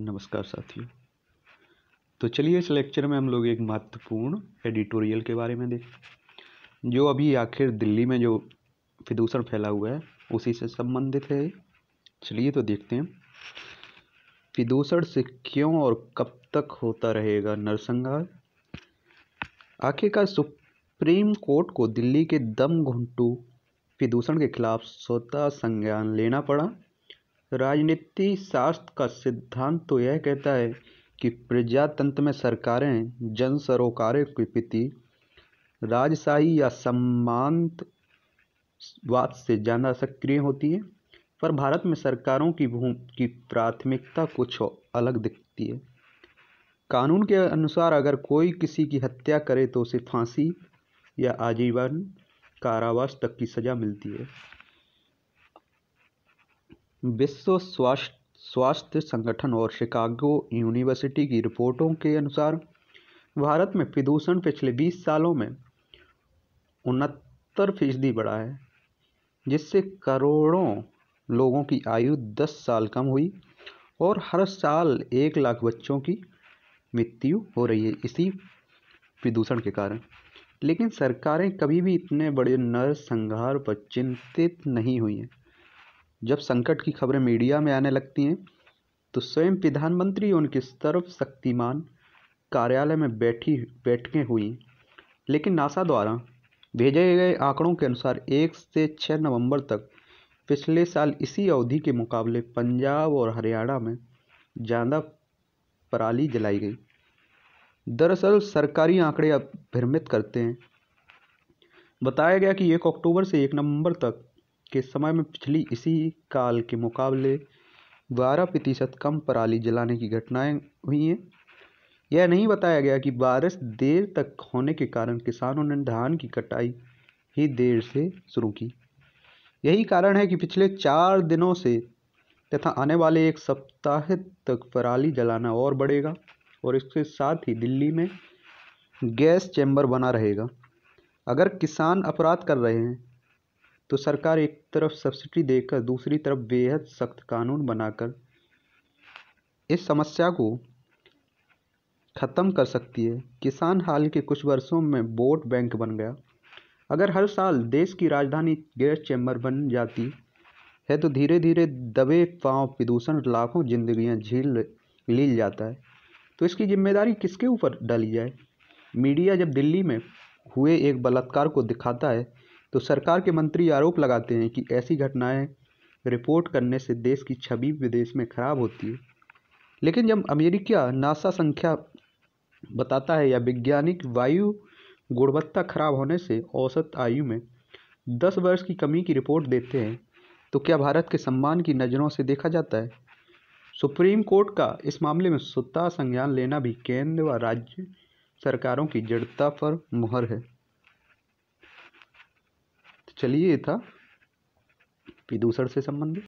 नमस्कार साथियों। तो चलिए इस लेक्चर में हम लोग एक महत्वपूर्ण एडिटोरियल के बारे में देखें। जो अभी आखिर दिल्ली में जो प्रदूषण फैला हुआ है, उसी से संबंधित है। चलिए तो देखते हैं। प्रदूषण से क्यों और कब तक होता रहेगा नरसंहार? आखिरकार सुप्रीम कोर्ट को दिल्ली के दम घुंटू प्रदूषण के खिलाफ स्वतः संज्ञान लेना पड़ा। राजनीति शास्त्र का सिद्धांत तो यह कहता है कि प्रजातंत्र में सरकारें, जन सरोकारों के प्रति राजशाही या सम्मानवाद से ज़्यादा सक्रिय होती है, पर भारत में सरकारों की भूमि की प्राथमिकता कुछ अलग दिखती है। कानून के अनुसार अगर कोई किसी की हत्या करे तो उसे फांसी या आजीवन कारावास तक की सज़ा मिलती है। विश्व स्वास्थ्य स्वास्थ्य संगठन और शिकागो यूनिवर्सिटी की रिपोर्टों के अनुसार, भारत में प्रदूषण पिछले 20 सालों में उनहत्तर फ़ीसदी बढ़ा है, जिससे करोड़ों लोगों की आयु 10 साल कम हुई और हर साल एक लाख बच्चों की मृत्यु हो रही है इसी प्रदूषण के कारण। लेकिन सरकारें कभी भी इतने बड़े नरसंहार पर चिंतित नहीं हुई हैं। जब संकट की खबरें मीडिया में आने लगती हैं तो स्वयं प्रधानमंत्री उनके सर्वशक्तिमान कार्यालय में बैठी, बैठकें हुई। लेकिन नासा द्वारा भेजे गए आंकड़ों के अनुसार एक से छः नवंबर तक पिछले साल इसी अवधि के मुकाबले पंजाब और हरियाणा में ज़्यादा पराली जलाई गई। दरअसल सरकारी आंकड़े अब भ्रमित करते हैं। बताया गया कि एक अक्टूबर से एक नवंबर तक के समय में पिछली इसी काल के मुकाबले बारह प्रतिशत कम पराली जलाने की घटनाएँ हुई हैं। यह नहीं बताया गया कि बारिश देर तक होने के कारण किसानों ने धान की कटाई ही देर से शुरू की। यही कारण है कि पिछले चार दिनों से तथा आने वाले एक सप्ताह तक पराली जलाना और बढ़ेगा और इसके साथ ही दिल्ली में गैस चैम्बर बना रहेगा। अगर किसान अपराध कर रहे हैं तो सरकार एक तरफ़ सब्सिडी देकर दूसरी तरफ़ बेहद सख्त कानून बनाकर इस समस्या को ख़त्म कर सकती है। किसान हाल के कुछ वर्षों में वोट बैंक बन गया। अगर हर साल देश की राजधानी गैस चैम्बर बन जाती है तो धीरे धीरे दबे पाँव प्रदूषण, लाखों जिंदगियाँ झील लील जाता है। तो इसकी ज़िम्मेदारी किसके ऊपर डाली जाए? मीडिया जब दिल्ली में हुए एक बलात्कार को दिखाता है तो सरकार के मंत्री आरोप लगाते हैं कि ऐसी घटनाएँ रिपोर्ट करने से देश की छवि विदेश में खराब होती है। लेकिन जब अमेरिका नासा संख्या बताता है या वैज्ञानिक वायु गुणवत्ता खराब होने से औसत आयु में दस वर्ष की कमी की रिपोर्ट देते हैं तो क्या भारत के सम्मान की नज़रों से देखा जाता है? सुप्रीम कोर्ट का इस मामले में सुता संज्ञान लेना भी केंद्र व राज्य सरकारों की जड़ता पर मुहर है। चलिए था। प्रदूषण से संबंधित।